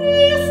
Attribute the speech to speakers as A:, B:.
A: Christ.